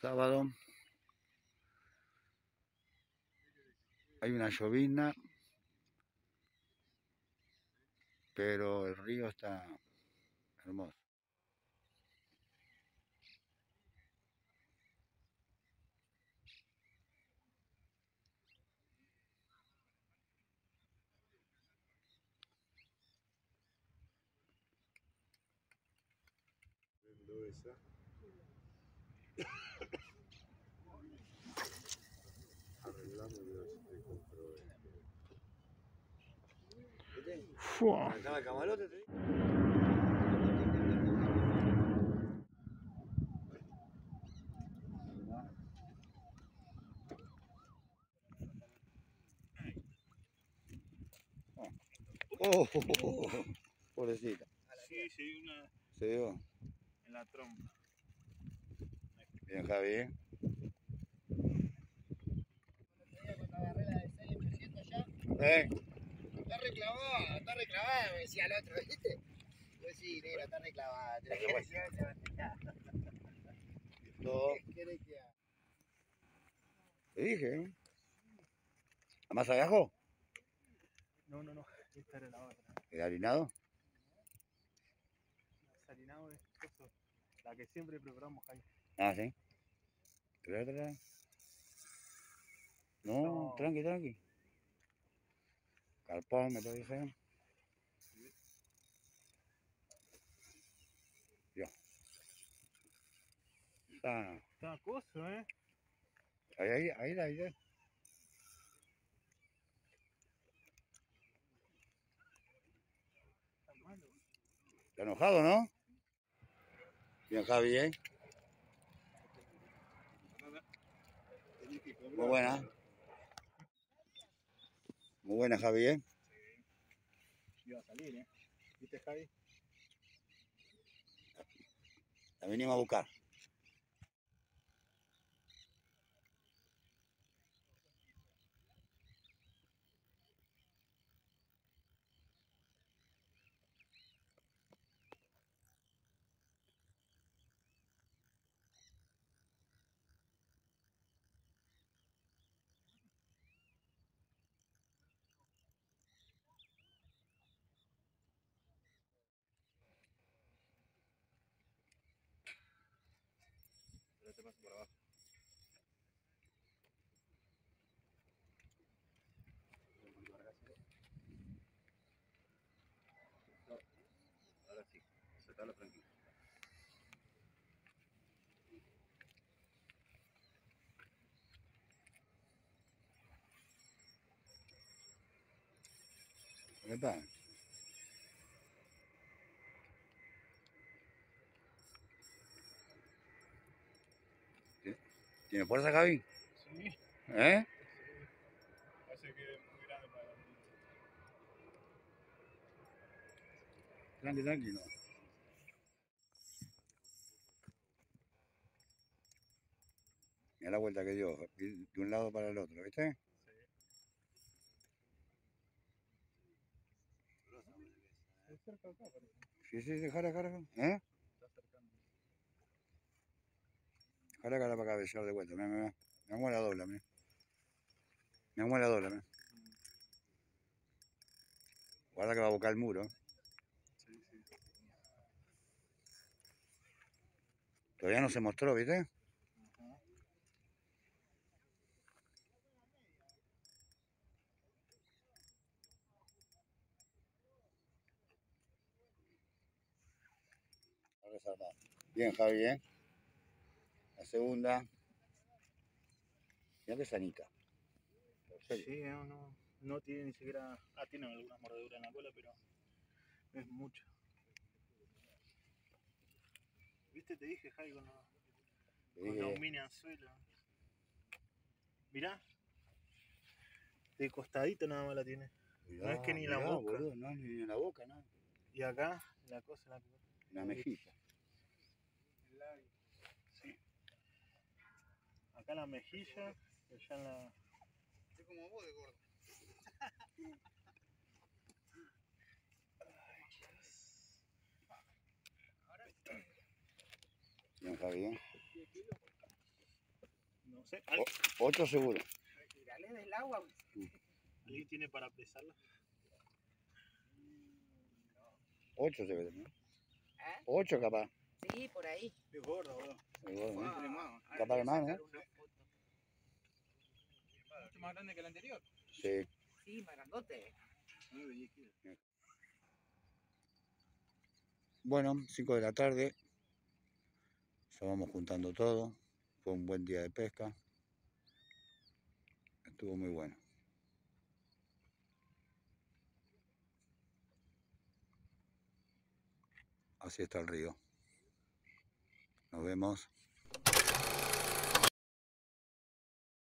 sábado. Hay una llovizna, pero el río está hermoso. Fua. ¿Estaba el camalote? te digo? Oh, pobrecita. Sí, sí, una Se dio. en la trompa. Bien, Javi. Cuando agarré la de 6800 ya, ¿Eh? Está reclavada, está reclavada, me decía el otro, ¿viste? Yo sí, negra, está reclavada. Te Todo. ¿Qué querés que haga? Te dije. ¿eh? ¿Más abajo? No, no, no. Esta era la otra. ¿El harinado? Salinado de coso. La que siempre preparamos ahí. Ah, sí. No, No. tranqui, tranqui. Carpón, me lo dije. Yo. Está. Está coso, ¿eh? Ahí, ahí, ahí, ahí. ahí. Está enojado, ¿no? Bien, Javi, ¿eh? Muy buena. Muy buena, Javi, ¿eh? Iba a salir, ¿eh? ¿Viste, Javi? La venimos a buscar. ¿Qué tal? ¿Tiene- ¿Tiene fuerza, Javi? Sí. ¿Eh? Parece que es muy grande para la Tranqui, tranqui, no. Mira la vuelta que dio, de un lado para el otro, ¿viste? Cerca acá, parece. Sí, sí, sí, jara, jara. ¿Eh? Está acercando. Jara, jara para cabecear de vuelta. Mira, mira. Me mueve la dobla, mira. Me mueve la dobla, mira. Guarda que va a buscar el muro. Sí, sí. Todavía no se mostró, ¿viste? Bien, Javi, ¿eh? La segunda. Mira que serio. Sí, no, no, no tiene ni siquiera. Ah, tiene algunas mordeduras en la cola, pero es mucho. ¿Viste? Te dije, Javi, con, la- Te con los mini anzuelos. Mirá. De costadito nada más la tiene. no es que ni la boca. boludo, no, ni en la boca, no. Y acá, la cosa, la La mejilla. el labio. Sí. Acá en la mejilla, y allá en la. Estoy como vos de gordo. Bien, Javi, ¿eh? sé, ¿al- Ocho seguro. Tirale del agua. ¿alguien tiene para pesarla? Ocho se ve también. ¿Eh? Ocho capaz. Sí, por ahí. Es gordo, ¿no? Ah, tiene más. ahora Capaz que más, ¿eh? Más grande que el anterior. Sí. Sí, más grandote. 9, 10 kilos. Bueno, 5 de la tarde. Ya vamos juntando todo. Fue un buen día de pesca. Estuvo muy bueno. Así está el río. Nos vemos.